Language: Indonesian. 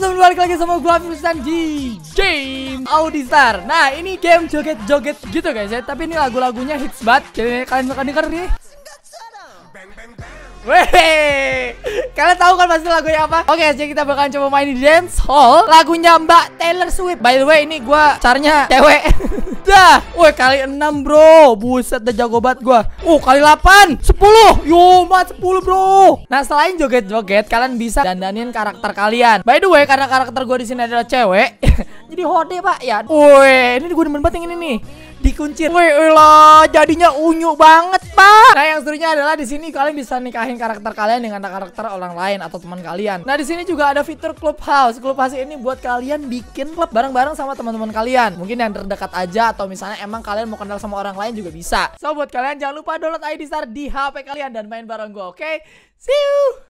teman-teman balik lagi sama gua Firsan di game Audistar Nah ini game joget-joget gitu guys ya Tapi ini lagu-lagunya hits banget Jadi kalian akan denger nih Weh, kalian tahu kan pasti lagunya apa? Oke, jadi kita bakalan coba main di dance hall. Lagunya Mbak Taylor Swift. By the way, ini gua caranya cewek. dah, woi kali 6 bro. Buset, dah jago banget gua. Uh, kali 8, 10. Yo, mat 10 bro. Nah, selain joget-joget, kalian bisa dandanin karakter kalian. By the way, karena karakter gua di sini adalah cewek, jadi hode pak ya. Woi, ini gue demen banget yang ini nih dikuncir. Wih lah, jadinya unyu banget, Pak. Nah, yang serunya adalah di sini kalian bisa nikahin karakter kalian dengan karakter orang lain atau teman kalian. Nah, di sini juga ada fitur Clubhouse. Clubhouse ini buat kalian bikin klub bareng-bareng sama teman-teman kalian. Mungkin yang terdekat aja atau misalnya emang kalian mau kenal sama orang lain juga bisa. So, buat kalian jangan lupa download ID Star di HP kalian dan main bareng gue, oke? Okay? See you.